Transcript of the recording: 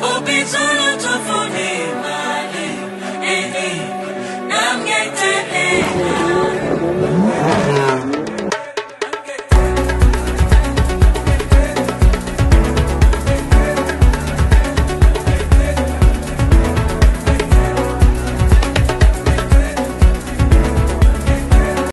Open to